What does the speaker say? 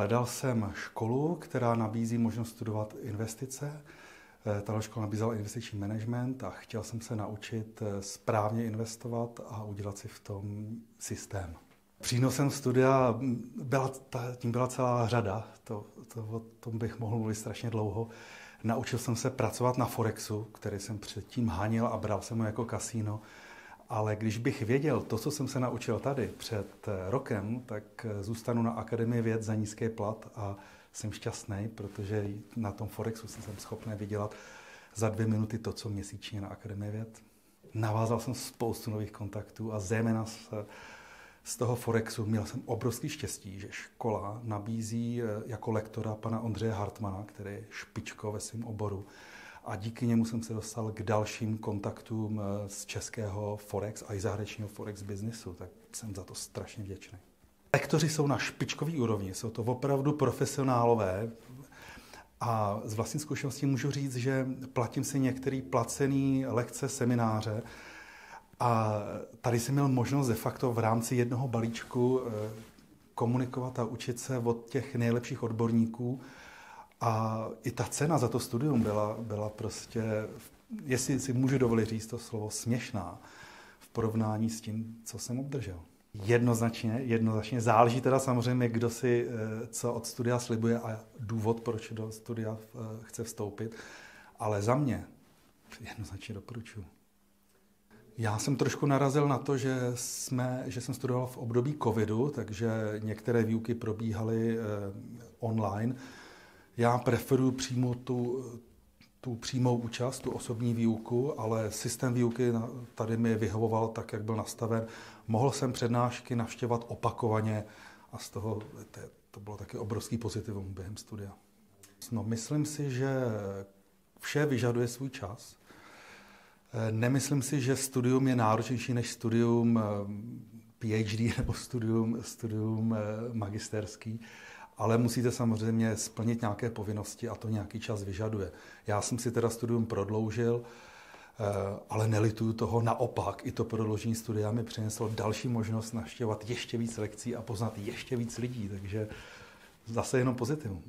Hledal jsem školu, která nabízí možnost studovat investice. Eh, tato škola nabízela investiční management a chtěl jsem se naučit eh, správně investovat a udělat si v tom systém. Přínosem studia byla, tím byla celá řada, to, to, o tom bych mohl mluvit strašně dlouho. Naučil jsem se pracovat na Forexu, který jsem předtím hanil a bral jsem ho jako kasíno. Ale když bych věděl to, co jsem se naučil tady před eh, rokem, tak eh, zůstanu na Akademii věd za nízký plat a jsem šťastný, protože na tom Forexu jsem schopný vydělat za dvě minuty to, co měsíčně na Akademii věd. Navázal jsem spoustu nových kontaktů a zejména z, z toho Forexu měl jsem obrovský štěstí, že škola nabízí eh, jako lektora pana Ondřeje Hartmana, který je špičko ve svém oboru, a díky němu jsem se dostal k dalším kontaktům eh, z českého Forex a i zahraničního Forex biznisu, tak jsem za to strašně vděčný. Lektoři jsou na špičkový úrovni, jsou to opravdu profesionálové. A z vlastní zkušenosti můžu říct, že platím si některé placený lekce, semináře. A tady jsem měl možnost de facto v rámci jednoho balíčku eh, komunikovat a učit se od těch nejlepších odborníků, a i ta cena za to studium byla, byla prostě, jestli si můžu dovolit říct to slovo, směšná v porovnání s tím, co jsem obdržel. Jednoznačně, jednoznačně. Záleží teda samozřejmě, kdo si eh, co od studia slibuje a důvod, proč do studia eh, chce vstoupit. Ale za mě jednoznačně doporučuji. Já jsem trošku narazil na to, že, jsme, že jsem studoval v období covidu, takže některé výuky probíhaly eh, online. Já preferuji přímo tu, tu přímou účast, tu osobní výuku, ale systém výuky tady mi vyhovoval tak, jak byl nastaven. Mohl jsem přednášky navštěvat opakovaně a z toho to, to bylo taky obrovský pozitivum během studia. No, myslím si, že vše vyžaduje svůj čas. Nemyslím si, že studium je náročnější než studium eh, PhD nebo studium, studium eh, magisterský ale musíte samozřejmě splnit nějaké povinnosti a to nějaký čas vyžaduje. Já jsem si teda studium prodloužil, eh, ale nelituju toho. Naopak, i to prodloužení studia mi přineslo další možnost naštěvat ještě víc lekcí a poznat ještě víc lidí, takže zase jenom pozitivum.